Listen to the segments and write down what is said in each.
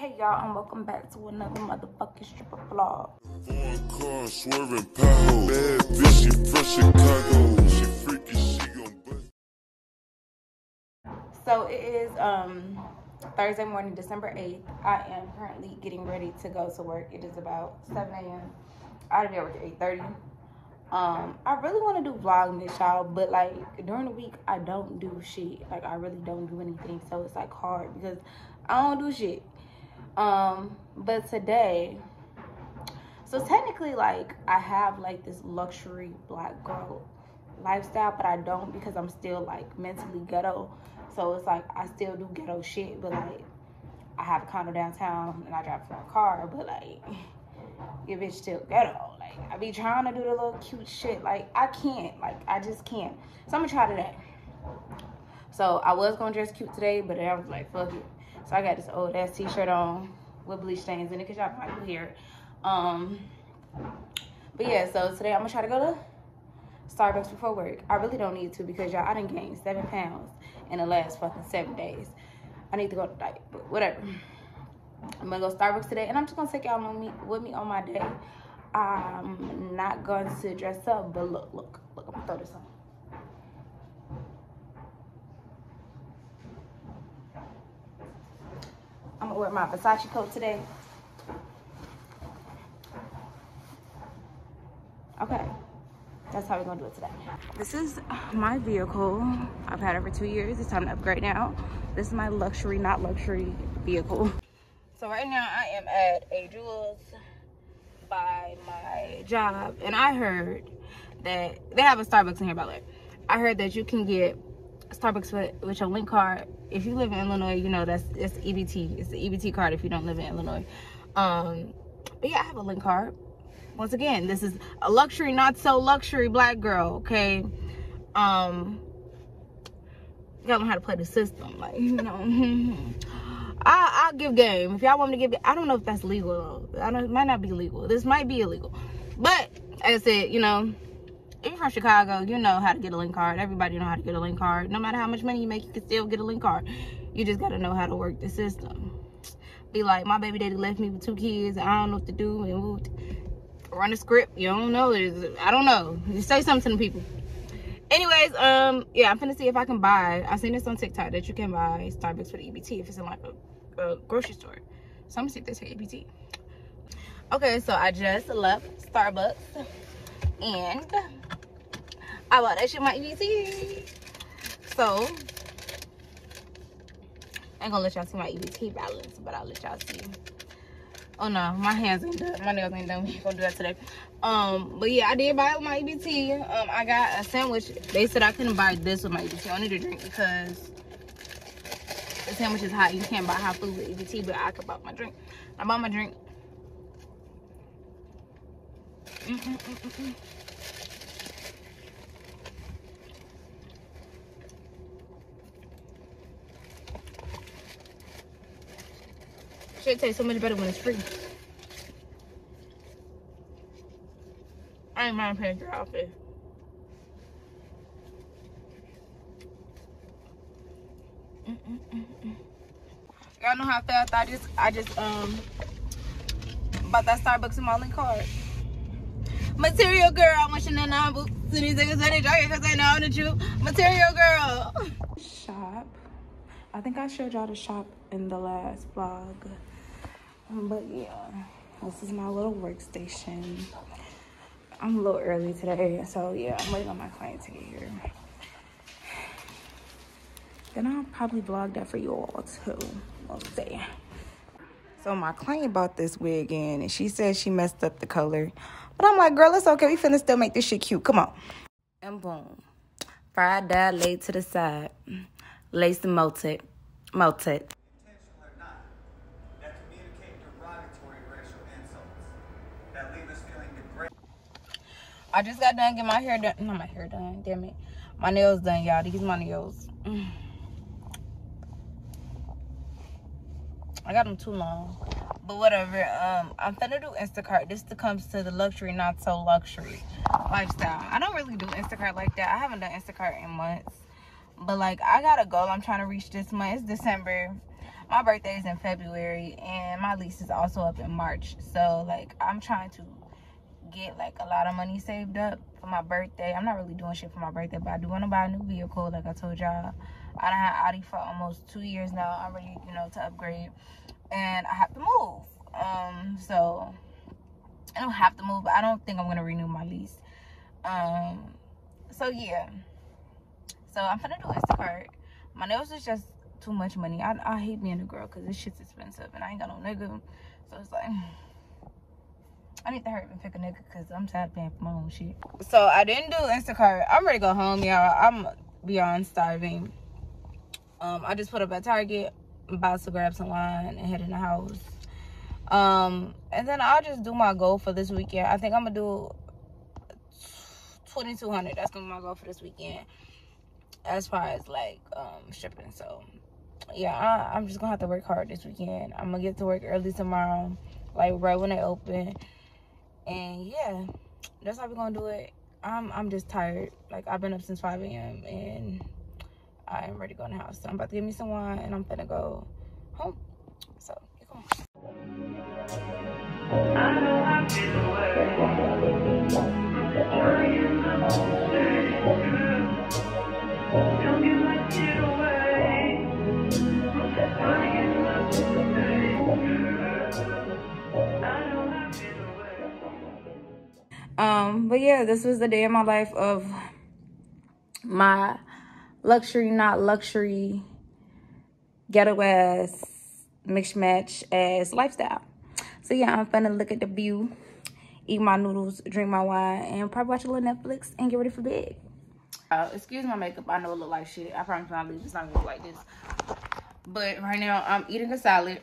Hey y'all, and welcome back to another motherfucking stripper vlog. Foreign car swerving pow. Bad bitch, she from Chicago. She freaky, she gon' bust. So it is um Thursday morning, December 8th. I am currently getting ready to go to work. It is about 7 a.m. I gotta be at work at 8:30. Um, I really want to do vlogmas, y'all, but like during the week I don't do shit. Like I really don't do anything, so it's like hard because I don't do shit. Um, but today, so technically, like I have like this luxury black girl lifestyle, but I don't because I'm still like mentally ghetto. So it's like I still do ghetto shit, but like I have a condo downtown and I drive a car, but like your bitch still ghetto. Like I be trying to do the little cute shit. Like I can't. Like I just can't. So I'm gonna try today. So I was gonna dress cute today, but I was like, fuck it. So I got this old ass t-shirt on with bleach stains in it, cause y'all probably hear. Um, but yeah, so today I'm gonna try to go to Starbucks before work. I really don't need to because y'all, I done gained seven pounds in the last fucking seven days. I need to go to diet, but whatever. I'm gonna go Starbucks today, and I'm just gonna take y'all on me with me on my day. I'm not going to dress up, but look, look, look. I'm gonna throw this on. I'm gonna wear my Versace coat today. Okay, that's how we're gonna do it today. This is my vehicle. I've had it for two years. It's time to upgrade now. This is my luxury, not luxury vehicle. So right now I am at a Jewel's by my job, and I heard that they have a Starbucks in here, by the way. I heard that you can get Starbucks with, with your link card. If you live in Illinois, you know that's it's EBT. It's the EBT card if you don't live in Illinois. Um, but yeah, I have a link card. Once again, this is a luxury, not so luxury black girl. Okay, um, gotta know how to play the system, like you know. I I'll give game if y'all want me to give. I don't know if that's legal though. I don't. It might not be legal. This might be illegal, but as I said, you know, if you're from Chicago, you know how to get a link card. Everybody know how to get a link card. No matter how much money you make, you can still get a link card. You just gotta know how to work the system. Be like, my baby daddy left me with two kids. I don't know what to do. And we'll run a script. You don't know. I don't know. You say something to the people. Anyways, um, yeah, I'm finna see if I can buy. I seen this on TikTok that you can buy Starbucks for the EBT if it's in like a, a grocery store. So I'm gonna see if they say EBT. Okay, so I just left Starbucks and I bought that shit my EBT. So I ain't gonna let y'all see my EBT balance, but I'll let y'all see. Oh no, my hands ain't done. My nails ain't done. We gonna do that today. Um, but yeah, I did buy my EBT. Um, I got a sandwich. They said I couldn't buy this with my EBT. I need a drink because the sandwich is hot. You can't buy hot food with EBT, but I could buy my drink. I bought my drink. Should taste so much better when it's free. I ain't mind paying outfit. Y'all know how fast I just I just um bought that Starbucks in my link card. Material girl, I want you to know these niggas and jacket because they know I the truth. Material girl. Shop. I think I showed y'all the shop in the last vlog. Um, but yeah, this is my little workstation. I'm a little early today, so yeah, I'm waiting on my client to get here. Then I'll probably vlog that for you all too. We'll see. So my client bought this wig in and she said she messed up the color. But I'm like, girl, it's okay. We finna still make this shit cute. Come on. And boom. Fried dye laid to the side. Lace and melted. Melted. I just got done getting my hair done. Not my hair done, damn it. My nails done, y'all. These my nails. Mm. I got them too long. But whatever. Um, I'm finna do Instacart. This comes to the luxury, not so luxury lifestyle. I don't really do Instacart like that. I haven't done Instacart in months. But like I got a goal I'm trying to reach this month. It's December. my birthday is in February and my lease is also up in March. So like I'm trying to get like a lot of money saved up for my birthday. I'm not really doing shit for my birthday, but I do want to buy a new vehicle, like I told y'all. I don't have Audi for almost two years now. I'm ready, you know, to upgrade. And I have to move. Um, so I don't have to move, but I don't think I'm gonna renew my lease. Um, so yeah. So I'm gonna do Instacart. My nails is just too much money. I, I hate being a girl because this shit's expensive and I ain't got no nigga. So it's like I need to hurry and pick a nigga because I'm tired of paying for my own shit. So I didn't do Instacart. I'm ready to go home, y'all. I'm beyond starving. Um, I just put up at Target. About to grab some wine and head in the house. Um, and then I'll just do my goal for this weekend. I think I'm gonna do 2200 That's gonna be my goal for this weekend. As far as like um shipping. So yeah, I, I'm just gonna have to work hard this weekend. I'm gonna get to work early tomorrow, like right when they open. And yeah, that's how we're gonna do it. I'm I'm just tired. Like I've been up since 5 a.m. and I am ready to go in the house. So I'm about to give me some wine and I'm gonna go home. So come Um, but yeah, this was the day of my life of my luxury, not luxury, ghetto ass, mixed match as lifestyle. So yeah, I'm finna look at the view, eat my noodles, drink my wine, and probably watch a little Netflix and get ready for bed. Uh, excuse my makeup. I know it look like shit. I promise when I leave, it's not gonna look like this. But right now, I'm eating a salad,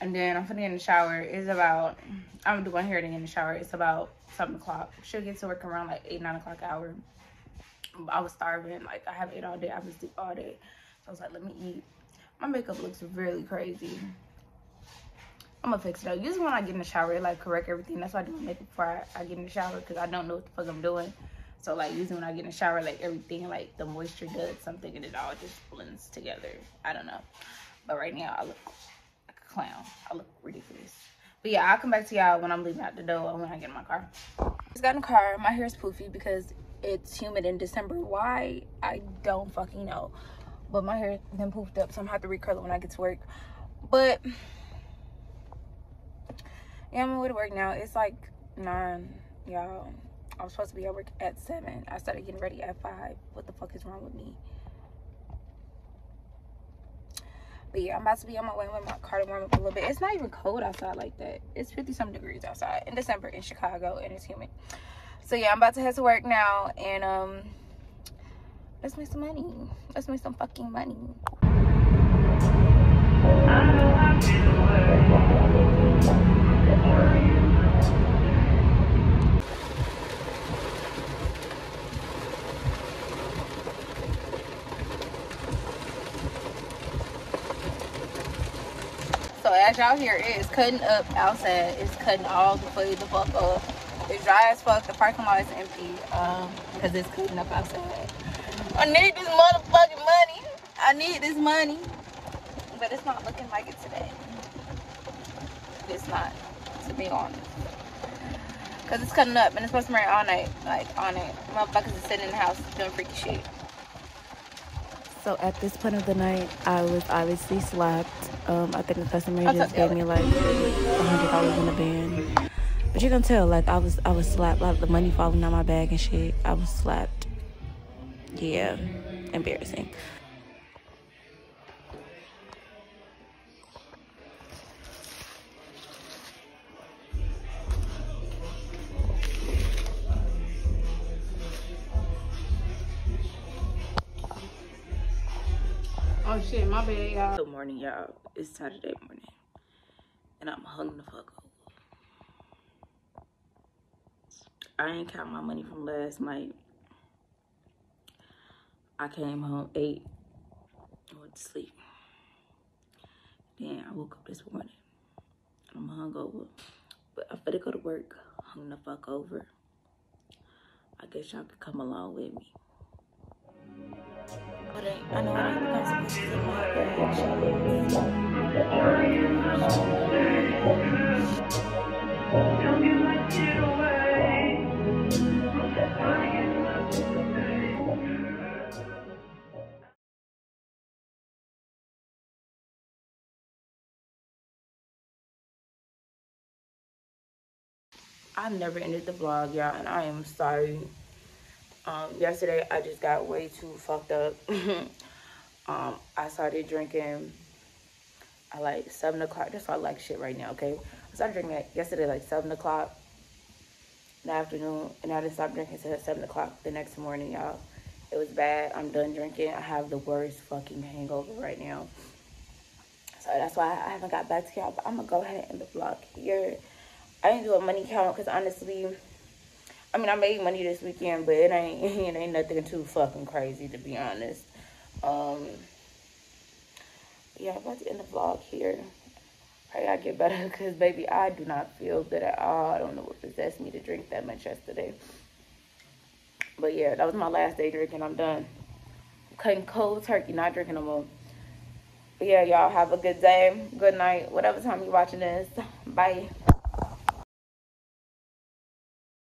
and then I'm finna get in the shower. It's about, I'm doing my hair in the shower. It's about 7 o'clock. Should get to work around like 8, 9 o'clock hour. I was starving. Like, I haven't ate all day. I've been sleep all day. So I was like, let me eat. My makeup looks really crazy. I'm gonna fix it up. Usually when I get in the shower, it like correct everything. That's why I do my makeup before I, I get in the shower because I don't know what the fuck I'm doing. So like usually when I get in the shower, like everything, like the moisture does something and it all just blends together. I don't know. But right now I look like a clown. I look ridiculous. But yeah, I'll come back to y'all when I'm leaving out the door or when I get in my car. Just got in the car. My hair is poofy because it's humid in December. Why? I don't fucking know. But my hair then poofed up, so I'm gonna have to recurl it when I get to work. But yeah, I'm on my way to work now. It's like nine, y'all. I was supposed to be at work at seven. I started getting ready at five. What the fuck is wrong with me? But yeah, I'm about to be on my way with my car to warm up a little bit. It's not even cold outside like that. It's 50 some degrees outside in December in Chicago and it's humid. So yeah, I'm about to head to work now and um let's make some money. Let's make some fucking money. So as y'all hear, it is cutting up outside. It's cutting all the way the fuck up. It's dry as fuck. The parking lot is empty um, because it's cutting up outside. I need this motherfucking money. I need this money. But it's not looking like it today. It's not, to be honest. Because it's cutting up and it's supposed to rain all night. Like, all night. Motherfuckers are sitting in the house doing freaky shit. So at this point of the night, I was obviously slapped. Um, I think the customer just gave me like a hundred dollars in the band. But you can tell, like I was, I was slapped. Like the money falling out my bag and shit. I was slapped. Yeah, embarrassing. Oh shit, my bad, y'all. Good morning, y'all. It's Saturday morning, and I'm hung the fuck up. I ain't count my money from last night. I came home ate, went to sleep. Then I woke up this morning, I'm hungover. But I better go to work, hung the fuck over. I guess y'all could come along with me. But I, I know I ain't the consequences of my actions. I've never ended the vlog, y'all, and I am sorry. Um, yesterday, I just got way too fucked up. um, I started drinking at like 7 o'clock. That's why I like shit right now, okay? I started drinking at yesterday like 7 o'clock in the afternoon, and I didn't stop drinking until 7 o'clock the next morning, y'all. It was bad. I'm done drinking. I have the worst fucking hangover right now. So that's why I haven't got back to y'all, but I'm going to go ahead and end the vlog here. I didn't do a money count because honestly, I mean, I made money this weekend, but it ain't it ain't nothing too fucking crazy to be honest. Um, yeah, I'm about to end the vlog here. Pray I get better because, baby, I do not feel good at all. I don't know what possessed me to drink that much yesterday. But yeah, that was my last day drinking. I'm done. cutting cold turkey, not drinking no more. But yeah, y'all have a good day, good night, whatever time you're watching this. Bye.